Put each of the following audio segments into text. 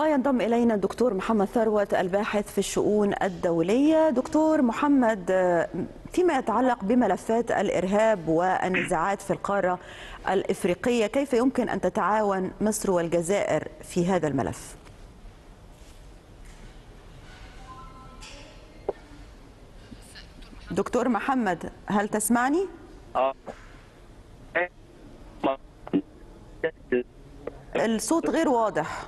وينضم إلينا الدكتور محمد ثروت الباحث في الشؤون الدولية دكتور محمد فيما يتعلق بملفات الإرهاب والنزاعات في القارة الإفريقية كيف يمكن أن تتعاون مصر والجزائر في هذا الملف؟ دكتور محمد هل تسمعني؟ آه الصوت غير واضح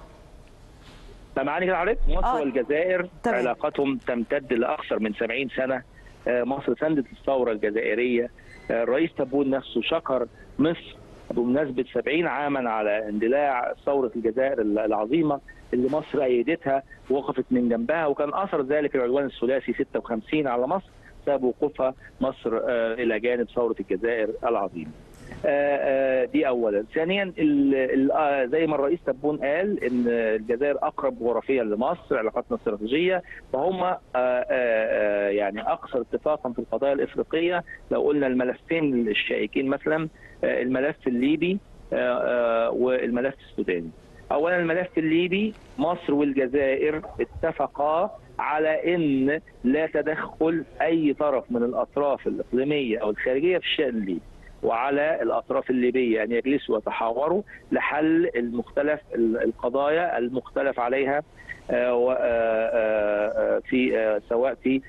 سامعني كده حضرتك مصر آه. والجزائر تمام. علاقتهم تمتد لأكثر من 70 سنة آه، مصر ساندت الثورة الجزائرية آه، الرئيس تبون نفسه شكر مصر بمناسبة 70 عاما على اندلاع ثورة الجزائر العظيمة اللي مصر أيدتها ووقفت من جنبها وكان أثر ذلك العدوان الثلاثي 56 على مصر بسبب وقوفها مصر آه، إلى جانب ثورة الجزائر العظيمة. آه، آه، دي اولا. ثانيا آه، زي ما الرئيس تبون قال إن الجزائر أقرب جغرافيا لمصر علاقاتنا استراتيجية. فهم يعني أكثر اتفاقا في القضايا الإفريقية. لو قلنا الملفين الشائكين مثلا الملف الليبي والملف السوداني. اولا الملف الليبي مصر والجزائر اتفقا على إن لا تدخل أي طرف من الأطراف الإقليمية أو الخارجية في الشأن الليبي. وعلى الأطراف الليبية. ان يجلسوا ويتحاوروا لحل المختلف القضايا المختلف عليها آه، آه، آه، في سواء في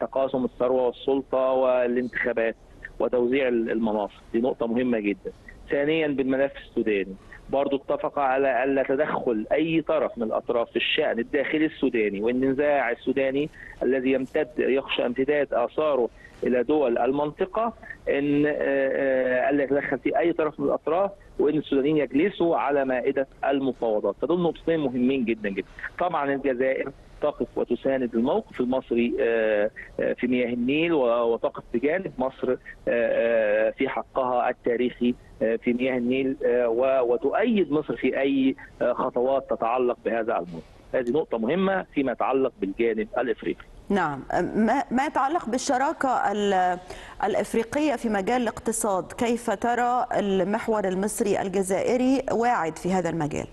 تقاسم الثروة والسلطة والانتخابات وتوزيع المناصب. دي نقطة مهمة جدا. ثانيا بالملف السوداني. برضو اتفق على ألا تدخل أي طرف من الأطراف في الشأن الداخلي السوداني والنزاع السوداني الذي يمتد يخشى امتداد آثاره إلى دول المنطقة إن آه، آه، ألا يتدخل في أي طرف من الأطراف وإن السودانيين يجلسوا على مائدة المفاوضات. فدول نقطتين مهمين جدا جدا. طبعا الجزائر تقف وتساند الموقف المصري آه، في مياه النيل وتقف بجانب مصر في حقها التاريخي في مياه النيل آه، وتؤيد مصر في أي آه، خطوات تتعلق بهذا الموضوع هذه نقطة مهمة فيما يتعلق بالجانب الإفريقي. نعم ما يتعلق بالشراكة ال- الإفريقية في مجال الاقتصاد كيف ترى المحور المصري الجزائري واعد في هذا المجال؟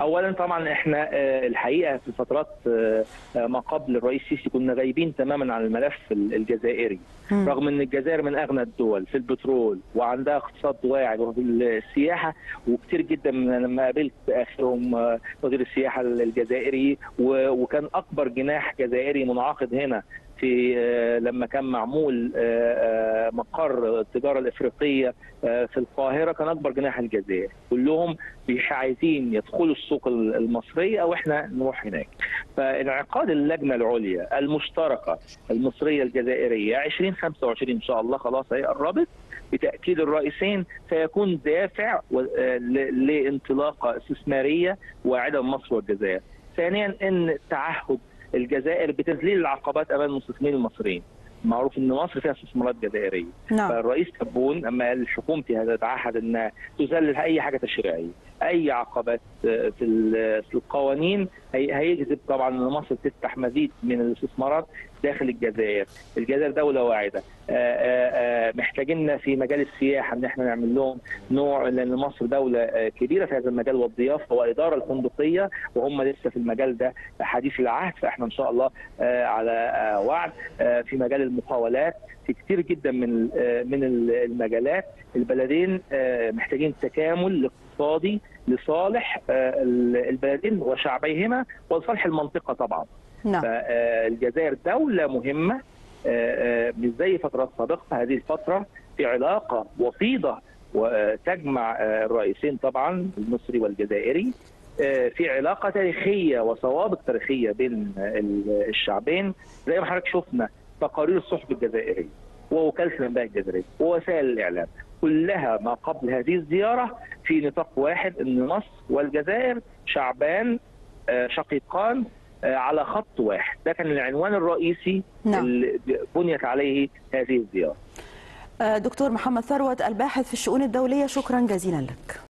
اولا طبعا إحنا آه، الحقيقة في فترات آه، آه، ما قبل الرئيس السيسي كنا غايبين تماما عن الملف ال- الجزائري. رغم إن الجزائر من أغنى الدول في البترول وعندها اقتصاد واعد وفي السياحة وكتير جدا من لما قابلت آخرهم وزير السياحة الجزائري وكان أكبر جناح جزائري منعقد هنا في آه، لما كان معمول آه، آه، مقر التجارة الإفريقية في القاهرة كان أكبر جناح الجزائر. كلهم عايزين يدخلوا السوق ال- المصرية أو إحنا نروح هناك. فانعقاد اللجنة العليا المشتركة المصرية الجزائرية 2025 إن شاء الله خلاص هي قربت. بتأكيد الرئيسين سيكون دافع لانطلاقة استثمارية واعده مصر والجزائر. ثانيا إن تعهد الجزائر بتذليل العقبات أمام المستثمرين المصريين. معروف إن مصر فيها استثمارات جزائرية. نعم. فالرئيس تبون أما قال حكومتي هتتعهد أنها تذلل أي حاجة تشريعية، أي عقبات آه، في ال- في القوانين هي- هيجذب طبعا إن مصر تفتح مزيد من الاستثمارات داخل الجزائر، الجزائر دولة واعدة، آه، آه، آه، محتاجين في مجال السياحة إن إحنا نعمل لهم نوع لأن مصر دولة آه، كبيرة في هذا المجال والضيافة والإدارة الفندقية وهم لسه في المجال ده حديث العهد. فإحنا إن شاء الله آه، على آه، في مجال المقاولات في كتير جدا من آه، من المجالات. البلدين آه، محتاجين تكامل اقتصادي لصالح البلدين وشعبيهما ولصالح المنطقة طبعا. نعم. فالجزائر آه، آه، مش زي فترات سابقة هذه الفترة في علاقة وطيدة وتجمع الرئيسين طبعا المصري والجزائري. في علاقة تاريخية وسوابق تاريخية بين آه، ال- الشعبين. زي ما حضرتك شفنا تقارير الصحف الجزائرية ووكالة الأنباء الجزائرية ووسائل الإعلام كلها ما قبل هذه الزيارة في نطاق واحد أن مصر والجزائر شعبان آه، شقيقان آه، على خط واحد. ده كان العنوان الرئيسي نعم. اللي بنيت عليه هذه الزيارة. آه، دكتور محمد ثروت الباحث في الشؤون الدولية شكرا جزيلا لك.